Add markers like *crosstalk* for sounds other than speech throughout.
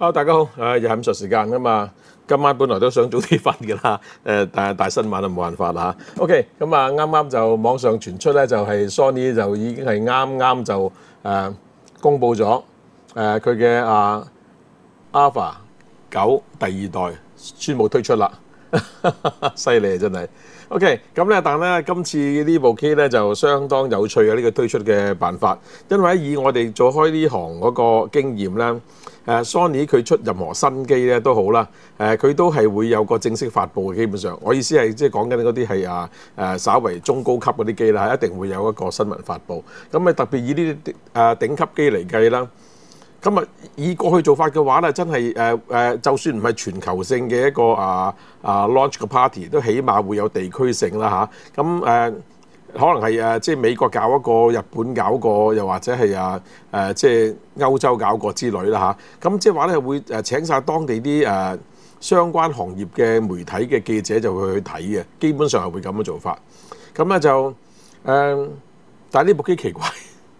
好大家好，誒又係午睡時間啊嘛。今晚本來都想早啲瞓嘅啦，*laughs* 誒但係大新聞啊冇辦法啦。OK，咁啊啱啱就網上傳出咧，就係 Sony 就已經係啱啱就誒公佈咗誒佢嘅啊 Alpha 九第二代宣布推出啦，*laughs* 犀利啊真係。OK，咁咧，但咧今次呢部機咧就相當有趣嘅呢個推出嘅辦法，因為以我哋做開呢行嗰個經驗咧，誒 Sony 佢出任何新機咧都好啦，誒佢都係會有個正式發布嘅，基本上我意思係即係講緊嗰啲係啊誒稍為中高級嗰啲機啦，一定會有一個新聞發布。咁啊特別以呢啲誒頂級機嚟計啦。咁啊，以過去做法嘅話咧，真係誒誒，就算唔係全球性嘅一個啊啊 launch 嘅 party，都起碼會有地區性啦吓，咁、啊、誒、可能係誒即係美國搞一個，日本搞個，又或者係啊誒即係歐洲搞個之類啦吓，咁即係話咧會誒請晒當地啲誒、相關行業嘅媒體嘅記者就會去睇嘅，基本上係會咁樣做法。咁咧就誒、但係呢部機奇怪。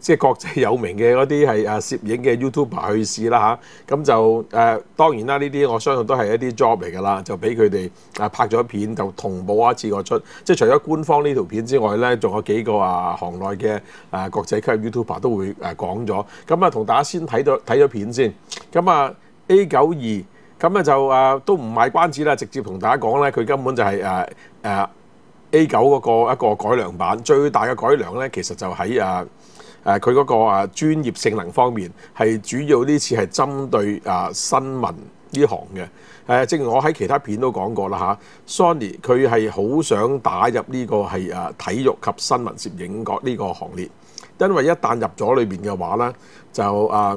即係國際有名嘅嗰啲係誒攝影嘅 YouTuber 去試啦吓，咁就誒、呃、當然啦，呢啲我相信都係一啲 job 嚟㗎啦，就俾佢哋誒拍咗片就同步一次過出。即係除咗官方呢條片之外咧，仲有幾個啊行內嘅誒國際級 YouTuber 都會誒講咗。咁啊，同大家先睇到睇咗片先。咁啊 A 九二咁咧就誒都唔賣關子啦，直接同大家講咧，佢根本就係誒誒 A 九嗰個一個改良版。最大嘅改良咧，其實就喺誒。誒佢嗰個啊專業性能方面係主要呢次係針對啊新聞呢行嘅。誒正如我喺其他片都講過啦嚇，Sony 佢係好想打入呢個係啊體育及新聞攝影個呢個行列，因為一旦入咗裏邊嘅話咧，就啊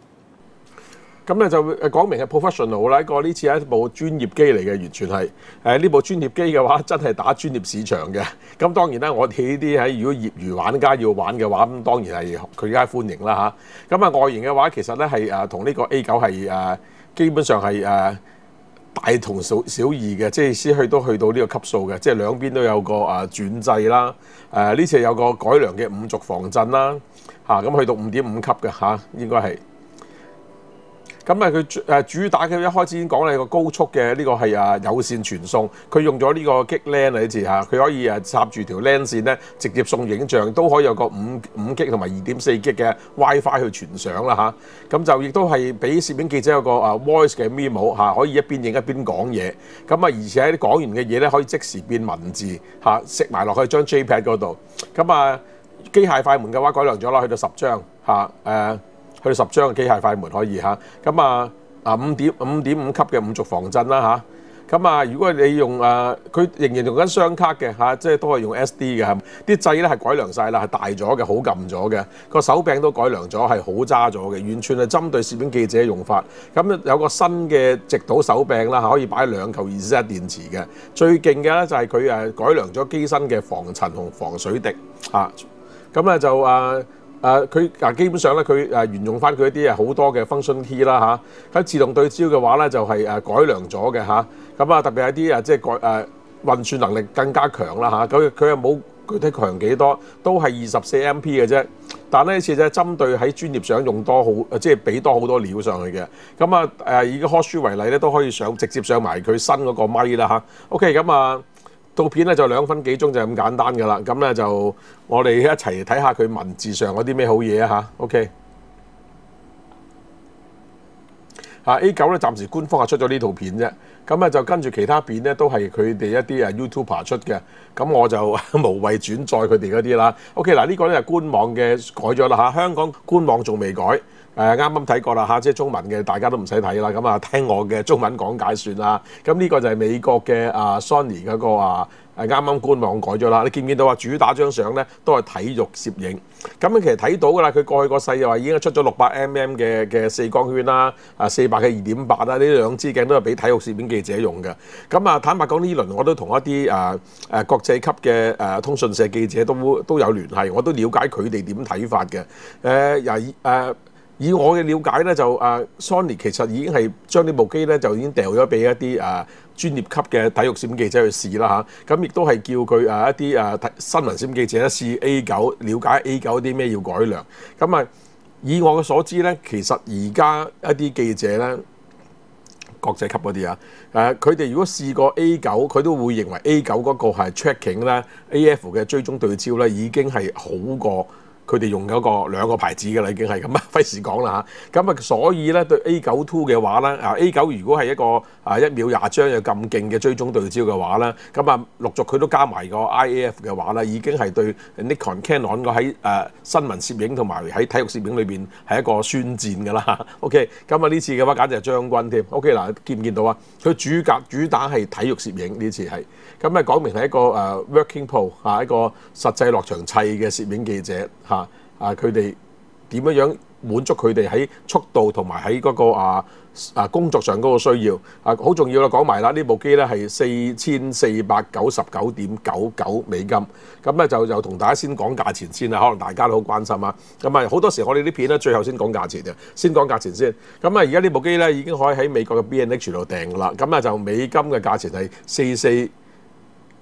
咁咧就講明係 professional 啦，個呢次係一部專業機嚟嘅，完全係誒呢部專業機嘅話，真係打專業市場嘅。咁當然啦，我哋呢啲喺如果業餘玩家要玩嘅話，咁當然係佢梗係歡迎啦嚇。咁啊外形嘅話，其實咧係誒同呢個 A 九係誒基本上係誒大同小小異嘅，即係先去都去到呢個級數嘅，即係兩邊都有個誒轉制啦。誒呢次有個改良嘅五軸防震啦，嚇咁去到五點五級嘅嚇，應該係。咁啊，佢誒主打嘅一開始已經講咧個高速嘅呢個係啊有線傳送，佢用咗呢個激 LAN 啊呢次嚇，佢可以誒插住條 LAN 線咧，直接送影像，都可以有個五五 G 同埋二點四 G 嘅 WiFi 去傳相啦嚇。咁就亦都係俾攝影記者有個啊 voice 嘅 memo 嚇，可以一邊影一邊講嘢。咁啊，而且喺講完嘅嘢咧，可以即時變文字嚇，食埋落去張 JPEG 嗰度。咁啊，機械快門嘅話改良咗啦，去到十張嚇誒。去十張嘅機械快門可以嚇，咁啊啊五點五點五級嘅五軸防震啦嚇，咁啊如果你用誒佢仍然用緊雙卡嘅嚇，即係都係用 SD 嘅，啲掣咧係改良晒啦，係大咗嘅，好撳咗嘅，個手柄都改良咗，係好揸咗嘅，完全係針對攝影記者用法。咁有個新嘅直倒手柄啦，可以擺兩嚿二十一電池嘅。最勁嘅咧就係佢誒改良咗機身嘅防塵同防水滴嚇，咁咧就誒。誒佢嗱基本上咧，佢誒沿用翻佢一啲誒好多嘅 function key 啦嚇。喺自動對焦嘅話咧，就係誒改良咗嘅嚇。咁啊特別係啲誒即係改誒運算能力更加強啦嚇。佢佢又冇具體強幾多，都係二十四 MP 嘅啫。但呢次就針對喺專業上用多好，即係俾多好多料上去嘅。咁啊誒以個 Hot Shoe 為例咧，都可以上直接上埋佢新嗰個咪啦嚇。OK 咁啊。套片咧就兩分幾鐘就咁簡單噶啦，咁咧就我哋一齊睇下佢文字上嗰啲咩好嘢啊嚇，OK。啊 A 九咧暫時官方係出咗呢套片啫，咁啊就跟住其他片咧都係佢哋一啲啊 YouTuber 出嘅，咁我就 *laughs* 無謂轉載佢哋嗰啲啦。OK 嗱，呢個咧係官網嘅改咗啦嚇，香港官網仲未改，誒啱啱睇過啦嚇，即係中文嘅大家都唔使睇啦，咁啊聽我嘅中文講解算啦。咁呢個就係美國嘅啊 Sony 嗰個啊。係啱啱官網改咗啦，你見唔見到啊？主打張相咧都係體育攝影，咁其實睇到噶啦。佢過去個世又話已經出咗六百 mm 嘅嘅四光圈啦，啊四百嘅二點八啦，呢兩支鏡都係俾體育攝影記者用嘅。咁啊，坦白講呢輪我都同一啲誒誒國際級嘅誒通訊社記者都都有聯繫，我都了解佢哋點睇法嘅。誒又誒以我嘅了解咧，就誒 Sony 其實已經係將呢部機咧就已經掉咗俾一啲誒。專業級嘅體育攝影記者去試啦嚇，咁亦都係叫佢啊一啲誒新聞攝影記者咧試 A 九，了解 A 九啲咩要改良。咁啊，以我嘅所知咧，其實而家一啲記者咧，國際級嗰啲啊，誒佢哋如果試過 A 九，佢都會認為 A 九嗰個係 tracking 咧，AF 嘅追蹤對焦咧，已經係好過。佢哋用咗個兩個牌子嘅啦，已經係咁啊，*laughs* 費事講啦嚇。咁啊，所以咧對 A 九 Two 嘅話咧，啊 A 九如果係一個啊一秒廿張又咁勁嘅追蹤對焦嘅話咧，咁啊陸續佢都加埋個 IAF 嘅話咧，已經係對 Nikon、Canon 個喺誒新聞攝影同埋喺體育攝影裏邊係一個宣戰㗎啦。*laughs* OK，咁啊呢次嘅話簡直係將軍添。OK 嗱，見唔見到啊？佢主格主打係體育攝影呢次係，咁啊講明係一個誒 working pro 啊一個實際落場砌嘅攝影記者嚇。啊！佢哋點樣樣滿足佢哋喺速度同埋喺嗰個啊啊工作上嗰個需要啊，好重要啦！講埋啦，呢部機咧係四千四百九十九點九九美金，咁咧就就同大家先講價錢先啦，可能大家都好關心啊。咁啊好多時我哋啲片咧最後先講價錢嘅，先講價錢先。咁啊而家呢部機咧已經可以喺美國嘅 B N H 度訂啦，咁啊就美金嘅價錢係四四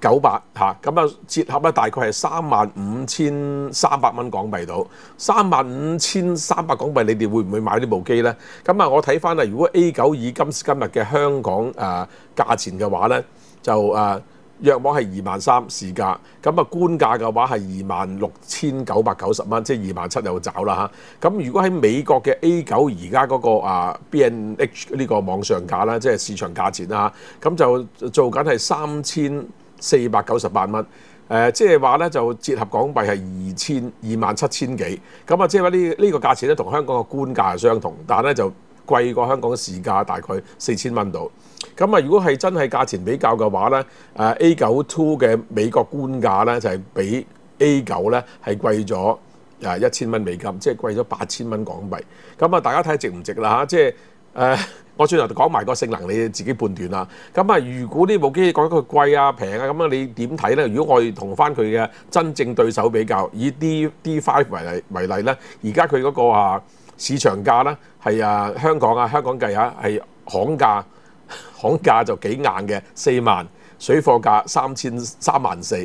九百嚇，咁啊折合咧大概係三萬五千三百蚊港幣到，三萬五千三百港幣，你哋會唔會買呢部機呢？咁啊，我睇翻啊，如果 A 九以今時今日嘅香港誒價錢嘅話呢，就誒約莫係二萬三市價，咁啊官價嘅話係二萬六千九百九十蚊，即係二萬七又找啦嚇。咁如果喺美國嘅 A 九而家嗰個啊 B N H 呢個網上價啦，即係市場價錢啦，咁就做緊係三千四百九十八蚊，誒即係話咧就折合港幣係二千二萬七千幾，咁啊即係話呢呢個價錢咧同香港嘅官價係相同，但係咧就貴過香港嘅市價大概四千蚊度。咁啊如果係真係價錢比較嘅話咧，誒 A 九 Two 嘅美國官價咧就係比 A 九咧係貴咗誒一千蚊美金，即係貴咗八千蚊港幣。咁啊大家睇下值唔值啦嚇，即係誒。我最後講埋個性能，你自己判斷啦。咁啊，如果呢部機覺得佢貴啊、平啊，咁啊，你點睇咧？如果我哋同翻佢嘅真正對手比較，以 D D Five 為例為例咧，而家佢嗰個啊市場價咧係啊香港啊香港計下係行價，*laughs* 行價就幾硬嘅四萬，水貨價三千三萬四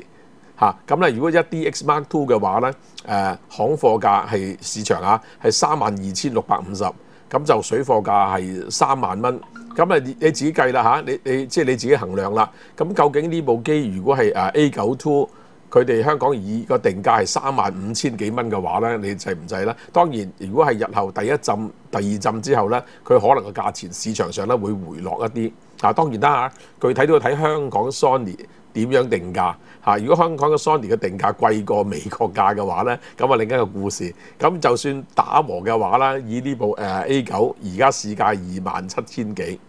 嚇。咁咧，如果一 D X Mark Two 嘅話咧，誒行貨價係市場啊係三萬二千六百五十。咁就水貨價係三萬蚊，咁啊你自己計啦嚇，你你即係你自己衡量啦。咁究竟呢部機如果係誒 A 九 Two，佢哋香港以個定價係三萬五千幾蚊嘅話咧，你制唔制咧？當然，如果係日後第一浸、第二浸之後咧，佢可能個價錢市場上咧會回落一啲。啊，當然啦嚇，具體都要睇香港 Sony。點樣定價嚇？如果香港嘅 Sony 嘅定價貴過美國價嘅話咧，咁啊另一個故事。咁就算打和嘅話啦，以呢部誒 A 九而家市價二萬七千幾，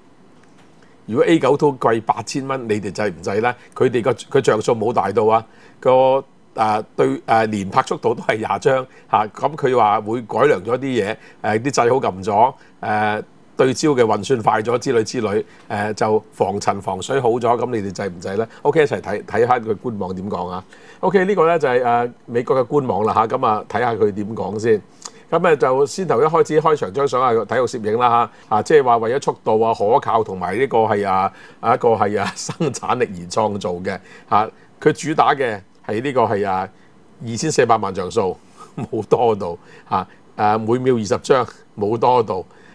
如果 A 九都貴八千蚊，你哋制唔制咧？佢哋個佢著數冇大到啊，個誒對誒連拍速度都係廿張嚇。咁佢話會改良咗啲嘢，誒啲掣好撳咗誒。對焦嘅運算快咗之類之類，誒、就防塵防水好咗，咁你哋制唔制咧？OK，一齊睇睇下佢官網點講啊！OK，呢個咧就係、是、誒、美國嘅官網啦嚇，咁啊睇下佢點講先。咁啊就先頭一開始開場張相係體育攝影啦嚇，啊即係話為咗速度啊可靠同埋呢個係啊啊一個係啊生產力而創造嘅嚇，佢、主打嘅係呢個係啊二千四百萬像素冇多到嚇，誒、每秒二十張冇多到。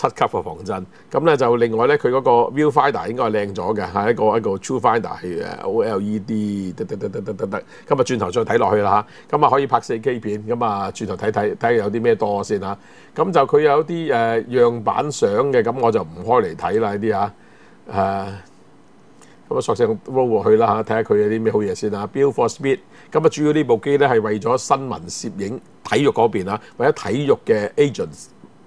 七級嘅防震。咁咧就另外咧，佢嗰個 viewfinder 應該係靚咗嘅，係一個一個 true finder 係誒 OLED 得得得得得得得。咁啊轉頭再睇落去啦嚇，咁啊可以拍四 K 片，咁啊轉頭睇睇睇下有啲咩多先嚇。咁就佢有啲誒、樣板相嘅，咁我就唔開嚟睇啦呢啲嚇誒。咁啊，索性 roll 過去啦嚇，睇下佢有啲咩好嘢先啊。Build for Speed，咁啊主要呢部機咧係為咗新聞攝影、體育嗰邊啊，為咗體育嘅 agents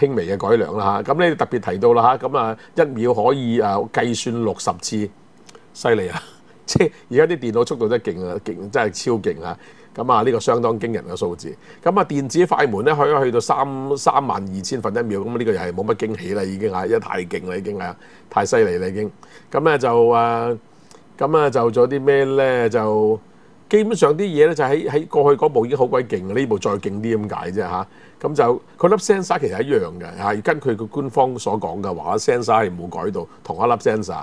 輕微嘅改良啦嚇。咁你特別提到啦嚇，咁啊一秒可以啊計算六十次，犀利啊！*laughs* 即係而家啲電腦速度真係勁啊，勁真係超勁啊！咁啊，呢個相當驚人嘅數字。咁啊，電子快門咧可以去到三三萬二千分一秒，咁呢個又係冇乜驚喜啦，已經啊，因為太勁啦，已經係太犀利啦，已經。咁咧就誒，咁啊就做啲咩咧？就基本上啲嘢咧就喺喺過去嗰部已經好鬼勁，呢部再勁啲咁解啫嚇。咁就佢粒 sensor 其實一樣嘅，係跟佢個官方所講嘅話，sensor 係冇改到，同一粒 sensor。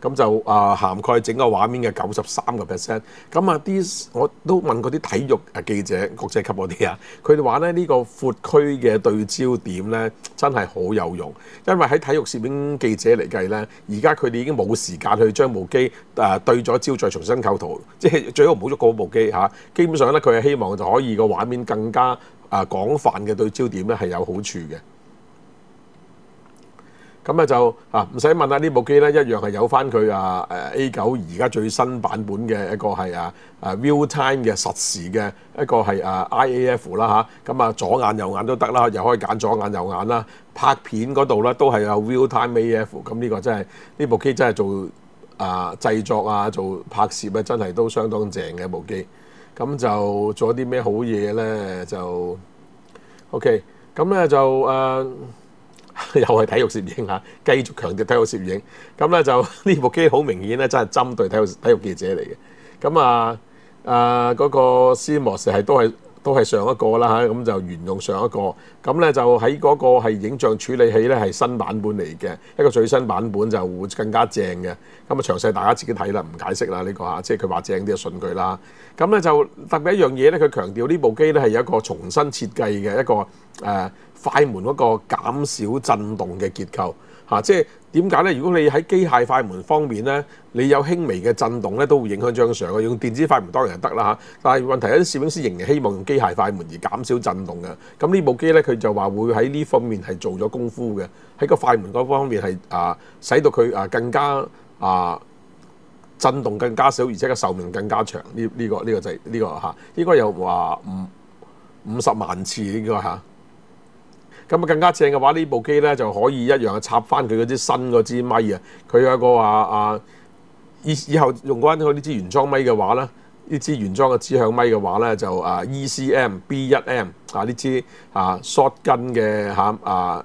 咁就啊涵蓋整個畫面嘅九十三個 percent。咁啊啲我都問過啲體育啊記者，國際級嗰啲啊，佢哋話咧呢個闊區嘅對焦點咧真係好有用，因為喺體育攝影記者嚟計咧，而家佢哋已經冇時間去將部機誒對咗焦再重新構圖，即係最好唔好喐嗰部機嚇。基本上咧，佢係希望就可以個畫面更加啊廣泛嘅對焦點咧係有好處嘅。咁咧就啊唔使問啦，呢部機咧一樣係有翻佢啊誒 A 九而家最新版本嘅一個係啊啊 real time 嘅實時嘅一個係啊 IAF 啦嚇，咁啊左眼右眼都得啦，又可以揀左眼右眼啦。拍片嗰度咧都係有 real time AF，咁呢個真係呢部機真係做啊製作啊做拍攝咧真係都相當正嘅一部機。咁就做啲咩好嘢咧？就 OK，咁咧就誒。*laughs* 又係體育攝影嚇，繼續強調體育攝影。咁咧就 *laughs* 呢部機好明顯咧，真係針對體育體育記者嚟嘅。咁啊啊嗰、個 CMOS 係都係都係上一個啦嚇，咁就沿用上一個。咁咧就喺嗰個係影像處理器咧係新版本嚟嘅，一個最新版本就會更加正嘅。咁啊詳細大家自己睇啦，唔解釋啦呢、個嚇，即係佢話正啲就信佢啦。咁咧就特別一樣嘢咧，佢強調呢部機咧係有一個重新設計嘅一個誒。快門嗰個減少震動嘅結構嚇、啊，即係點解咧？如果你喺機械快門方面咧，你有輕微嘅震動咧，都會影響張相嘅。用電子快門當然係得啦嚇，但係問題係啲攝影師仍然希望用機械快門而減少震動嘅。咁呢部機咧，佢就話會喺呢方面係做咗功夫嘅，喺個快門嗰方面係啊，使到佢啊更加啊震動更加少，而且個壽命更加長。呢、呢、呢個呢、個就係、呢、個嚇，應該有話五五十萬次應該嚇。咁啊更加正嘅話，呢部機咧就可以一樣插翻佢嗰支新嗰支咪啊！佢有個話啊，以以後用翻佢呢支原裝咪嘅話咧，呢支原裝嘅指向咪嘅話咧就啊 ECM B 一 M 啊呢支啊 short 根嘅嚇啊。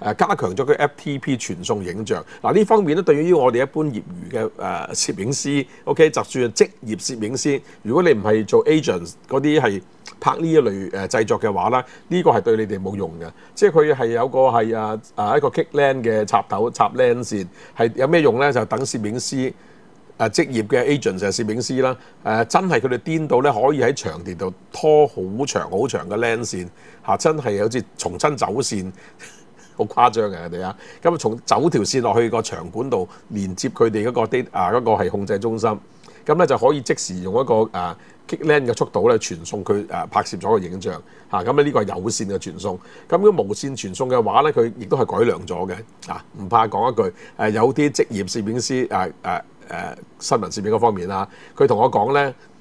誒加強咗佢 FTP 傳送影像。嗱呢方面咧，對於我哋一般業餘嘅誒攝影師，OK，就算係職業攝影師，如果你唔係做 agents 嗰啲係拍呢一類誒製作嘅話咧，呢個係對你哋冇用嘅。即係佢係有個係啊啊一個 kick lens 嘅插頭插 lens 線，係有咩用咧？就等攝影師。誒職業嘅 agent 就係攝影師啦，誒真係佢哋顛到咧，可以喺場地度拖好長好長嘅 lens 線嚇，真係好似重新走線，好誇張嘅佢哋啊！咁啊，從走條線落去個場館度連接佢哋嗰個啲啊嗰個係控制中心，咁咧就可以即時用一個誒 kick lens 嘅速度咧傳送佢誒拍攝咗個影像嚇，咁咧呢個係有線嘅傳送。咁如果無線傳送嘅話咧，佢亦都係改良咗嘅啊！唔怕講一句誒，有啲職業攝影師誒誒。啊誒、新聞攝影嗰方面啦，佢同我講咧，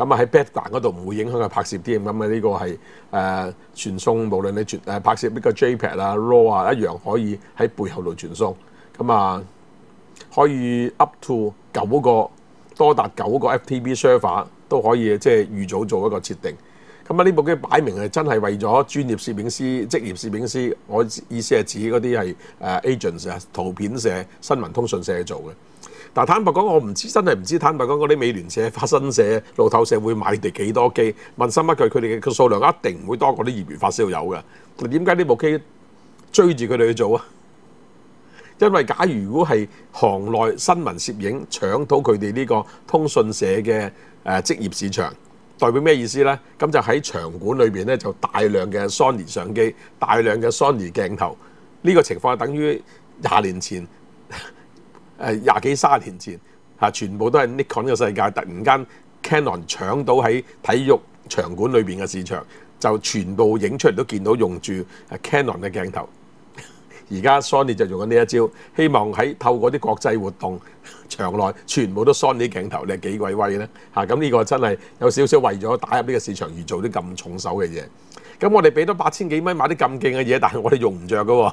咁啊喺 backband 嗰度唔會影響佢拍攝添，咁啊呢個係誒、呃、傳送，無論你傳誒拍攝呢個 JPEG 啊、RAW 啊，一樣可以喺背後度傳送。咁啊可以 up to 九個多達九個 FTP server 都可以即係預早做一個設定。咁啊呢部機擺明係真係為咗專業攝影師、職業攝影師，我意思係指嗰啲係誒 agents 啊、圖片社、新聞通訊社做嘅。但坦白講，我唔知真係唔知。坦白講，嗰啲美聯社、法新社、路透社會買哋幾多機？問心一句，佢哋嘅個數量一定唔會多過啲業餘發燒友嘅。點解呢部機追住佢哋去做啊？因為假如如果係行內新聞攝影搶到佢哋呢個通訊社嘅誒職業市場，代表咩意思呢？咁就喺場館裏邊咧，就大量嘅 Sony 相機、大量嘅 Sony 鏡頭。呢個情況係等於廿年前。誒廿幾三十年前嚇，全部都係 Nikon 嘅世界，突然間 Canon 搶到喺體育場館裏邊嘅市場，就全部影出嚟都見到用住 Canon 嘅鏡頭。而家 Sony 就用緊呢一招，希望喺透過啲國際活動場內全部都 Sony 鏡頭，你係幾鬼威咧嚇？咁呢個真係有少少為咗打入呢個市場而做啲咁重手嘅嘢。咁我哋俾多八千幾蚊買啲咁勁嘅嘢，但係我哋用唔着㗎喎。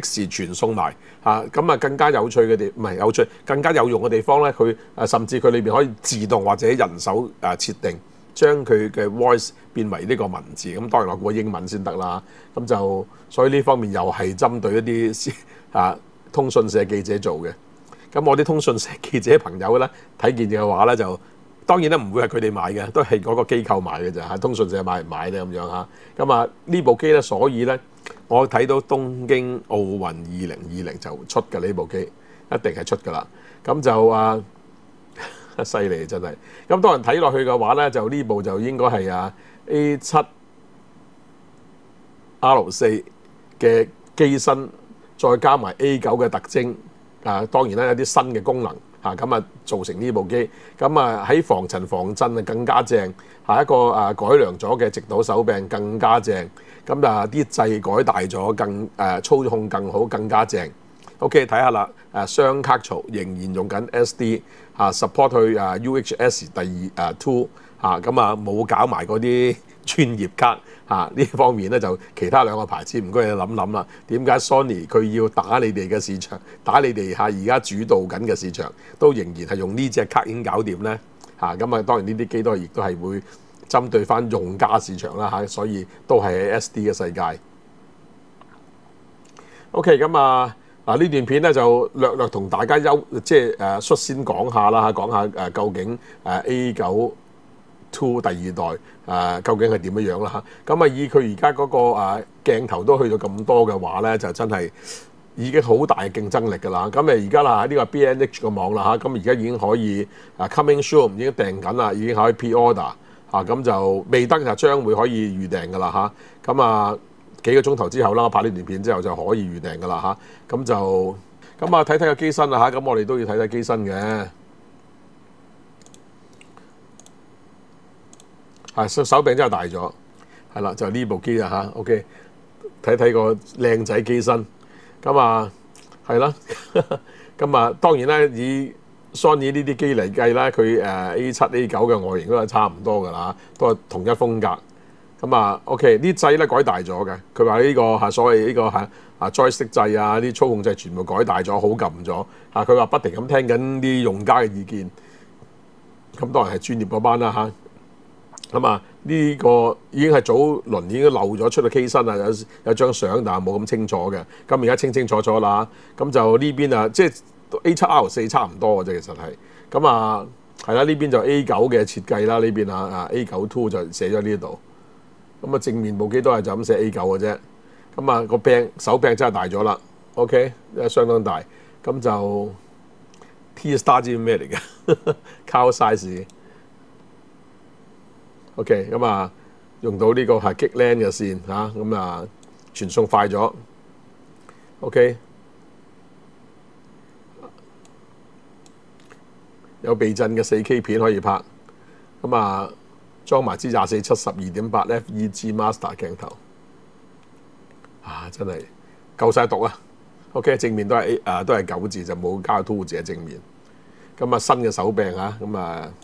即時傳送埋嚇，咁啊更加有趣嘅地唔係有趣，更加有用嘅地方咧，佢啊甚至佢裏邊可以自動或者人手啊設定，將佢嘅 voice 變為呢個文字。咁當然落個英文先得啦。咁就所以呢方面又係針對一啲 *laughs* 啊通訊社記者做嘅。咁我啲通訊社記者朋友咧睇見嘅話咧就當然咧唔會係佢哋買嘅，都係嗰個機構買嘅咋嚇。通訊社買唔買咧咁樣嚇。咁啊呢部機咧，所以咧。我睇到東京奧運二零二零就出嘅呢部機，一定係出㗎啦。咁就啊，*laughs* 犀利真係。咁多人睇落去嘅話咧，就呢部就應該係啊 A 七 R 四嘅機身，再加埋 A 九嘅特徵。啊，當然啦，有啲新嘅功能嚇，咁啊造成呢部機。咁啊喺防塵防震啊更加正，下一個啊改良咗嘅直倒手柄更加正。咁啊啲掣改大咗，更誒、操控更好，更加正。OK，睇下啦。誒雙卡槽仍然用緊 SD 嚇、啊、support 去誒 UHS 第二誒 two 嚇，咁啊冇搞埋嗰啲專業卡嚇 *laughs* 呢、方面咧，就其他兩個牌子唔該你諗諗啦。點解 Sony 佢要打你哋嘅市場，打你哋嚇而家主導緊嘅市場，都仍然係用呢隻卡已經搞掂咧嚇？咁啊當然呢啲機都亦都係會。針對翻用家市場啦嚇，所以都係 SD 嘅世界。OK，咁啊嗱呢段片咧就略略同大家優即係誒率先講下啦嚇，講下誒究竟誒 A 九 Two 第二代誒究竟係點樣樣啦嚇。咁啊以佢而家嗰個誒鏡頭都去到咁多嘅話咧，就真係已經好大嘅競爭力㗎啦。咁誒而家啦喺呢個 B N H 個網啦嚇，咁而家已經可以啊 coming soon 已經訂緊啦，已經可以 pre order。嚇，咁就未得就將會可以預訂噶啦嚇，咁啊幾個鐘頭之後啦，拍呢段片之後就可以預訂噶啦嚇，咁就咁啊睇睇個機身啦嚇，咁我哋都要睇睇機身嘅。手手柄真係大咗，係啦，就呢部機啊嚇，OK，睇睇個靚仔機身，咁啊係啦，*laughs* 咁啊當然啦以 Sony 呢啲機嚟計啦，佢誒 A 七 A 九嘅外形都係差唔多㗎啦，都係同一風格。咁啊 OK，啲掣咧改大咗嘅，佢話呢個係所謂呢個係啊 Joy 色掣啊，啲操控掣全部改大咗，好撳咗。啊，佢話不停咁聽緊啲用家嘅意見，咁當然係專業嗰班啦嚇。咁啊，呢個已經係早輪已經漏咗出到機身啊，有有張相，但係冇咁清楚嘅。咁而家清清楚楚啦。咁就呢邊啊，即係 A 七 R 四差唔多嘅啫，其實係。咁啊，係啦，呢邊就 A 九嘅設計啦，呢邊啊啊 A 九 Two 就寫咗呢度。咁啊，正面部機都係就咁寫 A 九嘅啫。咁啊，個柄手柄真係大咗啦。OK，相當大。咁就 T Star 知咩嚟嘅？*laughs* Car size。OK，咁啊，用到呢個係 GigE 嘅線嚇，咁啊傳送快咗。OK，有避震嘅四 K 片可以拍。咁啊，裝埋支廿四七十二點八 FEG Master 鏡頭，啊真係夠晒毒啊！OK，正面都係 A 啊，都係九字就冇加 Two 字嘅正面。咁啊，新嘅手柄啊，咁啊〜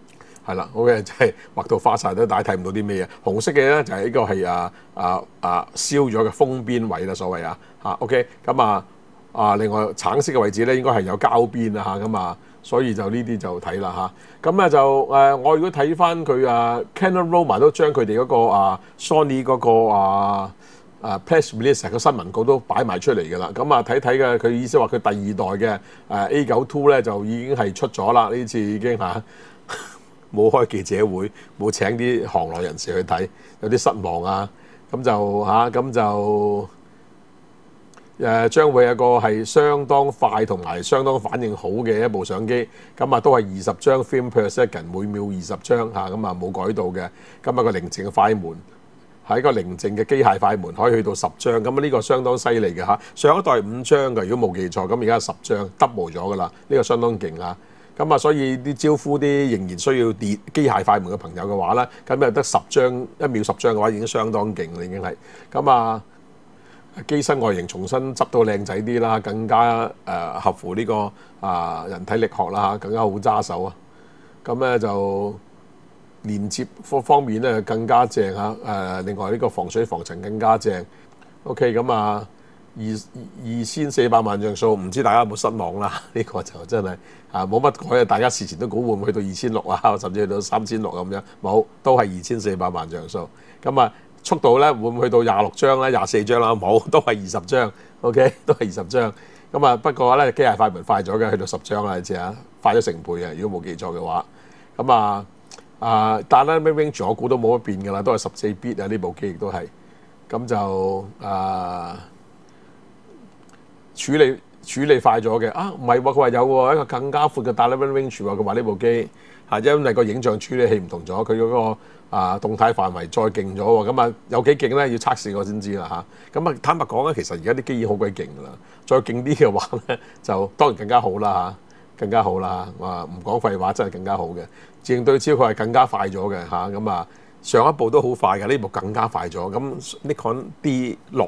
係啦，OK，*laughs* 就係畫到花晒，都大睇唔到啲咩嘢。紅色嘅咧就係呢個係啊啊啊燒咗嘅封邊位啦，所謂啊嚇。OK，咁啊啊，另外橙色嘅位置咧應該係有膠邊啊嚇，咁啊，所以就呢啲就睇啦嚇。咁咧就誒、我如果睇翻佢啊，Canon Roma 都將佢哋嗰個啊 Sony 嗰個啊啊 press release 個新聞稿都擺埋出嚟嘅啦。咁啊睇睇嘅佢意思話佢第二代嘅誒 A 九 Two 咧就已經係出咗啦，呢次已經嚇。冇開記者會，冇請啲行內人士去睇，有啲失望啊！咁就嚇，咁、就誒、啊、將會有個係相當快同埋相當反應好嘅一部相機。咁啊，都係二十張 film per second，每秒二十張嚇，咁啊冇改到嘅。咁啊個寧靜嘅快門係一個寧靜嘅機械快門，可以去到十張。咁呢個相當犀利嘅嚇。上一代五張嘅，如果冇記錯，咁而家十張 double 咗㗎啦。呢、這個相當勁啊！咁啊，所以啲招呼啲仍然需要電機械快門嘅朋友嘅話咧，咁又得十張一秒十張嘅話已經相當勁啦，已經係咁啊。機身外形重新執到靚仔啲啦，更加誒、合乎呢、這個啊人體力學啦，更加好揸手啊。咁咧就連接方方面咧更加正嚇誒、另外呢個防水防塵更加正。OK，咁啊。二二千四百萬像素，唔知大家有冇失望啦？*laughs* 呢、個就真係啊冇乜改啊！大家事前都估會唔會去到二千六啊，*laughs* 甚至去到三千六咁樣，冇都係二千四百萬像素。咁啊速度咧會唔會去到廿六張咧？廿四張啦，冇 *laughs* 都係二十張。OK，都係二十張。咁啊不過咧機械快門快咗嘅，去到十張啦，你知啊，快咗成倍啊！如果冇記錯嘅話，咁啊啊但係咧 range 我估都冇乜變㗎啦，都係十四 bit 啊！呢部機亦都係咁就啊。處理處理快咗嘅啊，唔係喎，佢話有喎一個更加闊嘅 dynamic range 喎，佢話呢部機係因為個影像處理器唔同咗，佢嗰個啊動態範圍再勁咗喎，咁啊有幾勁咧？要測試我先知啦嚇。咁啊坦白講咧，其實而家啲機已好鬼勁噶啦，再勁啲嘅話咧，*laughs* 就當然更加好啦嚇，更加好啦嚇。話唔講廢話，真係更加好嘅。自動對焦佢係更加快咗嘅嚇，咁啊上一部都好快嘅，呢部更加快咗。咁 Nikon D 六。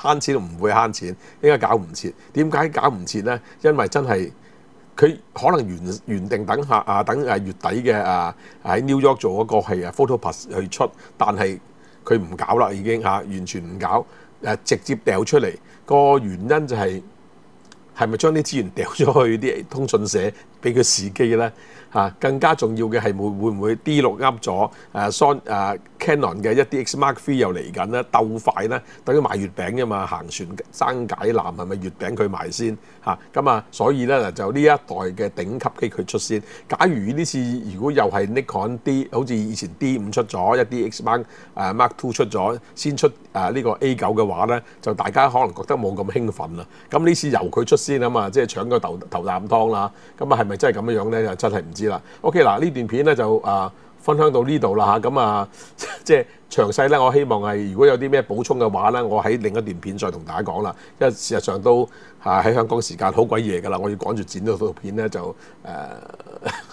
慳錢都唔會慳錢，應該搞唔切。點解搞唔切呢？因為真係佢可能原原定等下啊，等誒月底嘅啊喺 New York 做嗰個係啊 PhotoPass 去出，但係佢唔搞啦，已經嚇完全唔搞誒，直接掉出嚟。個原因就係係咪將啲資源掉咗去啲通訊社俾佢試機呢？嚇，更加重要嘅係會會唔會 D 六噏咗誒 Son 誒 Canon 嘅一啲 X Mark Three 又嚟緊咧，鬥快咧，等於賣月餅啫嘛，行船生解纜係咪月餅佢賣先嚇？咁啊，所以咧就呢一代嘅頂級機佢出先。假如呢次如果又係 Nikon D，好似以前 D 五出咗一啲 X Mark 誒 Mark Two 出咗先出誒呢個 A 九嘅話咧，就大家可能覺得冇咁興奮啦。咁呢次由佢出先啊嘛，即係搶個頭頭啖湯啦。咁啊係咪真係咁樣樣咧？就真係唔知啦。OK 嗱，呢段片咧就啊分享到呢度啦嚇，咁啊 *laughs* 即係詳細咧，我希望係如果有啲咩補充嘅話咧，我喺另一段片再同大家講啦。因為事實上都嚇喺香港時間好鬼夜㗎啦，我要趕住剪到套片咧就誒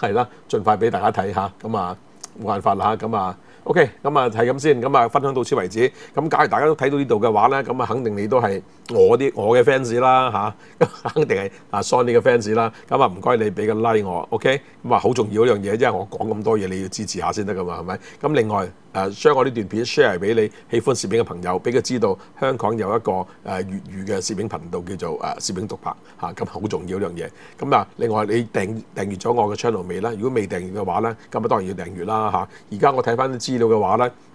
*laughs* 係啦，盡快俾大家睇下。咁啊冇辦法啦，咁啊。OK，咁啊係咁先，咁啊分享到此為止。咁假如大家都睇到呢度嘅話咧，咁啊肯定你都係我啲我嘅 fans 啦嚇，*laughs* 肯定係啊 Sony 嘅 fans 啦。咁啊唔該你俾個 like 我，OK？咁啊好重要一樣嘢，因為我講咁多嘢，你要支持下先得噶嘛，係咪？咁另外誒將我呢段片 share 俾你喜歡攝影嘅朋友，俾佢知道香港有一個誒粵語嘅攝影頻道叫做誒攝影獨拍嚇，咁好重要一樣嘢。咁啊另外你訂訂閱咗我嘅 channel 未咧？如果未訂閱嘅話咧，咁啊當然要訂閱啦嚇。而家我睇翻啲資料嘅話咧，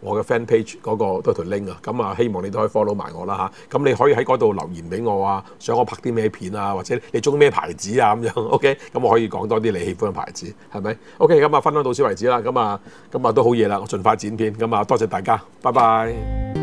我嘅 fan page 嗰個都係條 link 啊，咁啊希望你都可以 follow 埋我啦嚇，咁你可以喺嗰度留言俾我啊，想我拍啲咩片啊，或者你中咩牌子啊咁樣，OK，*laughs* 咁我可以講多啲你喜歡嘅牌子，係咪？OK，咁啊分享到此為止啦，咁啊咁啊都好嘢啦，我盡快剪片，咁啊多謝大家，拜拜。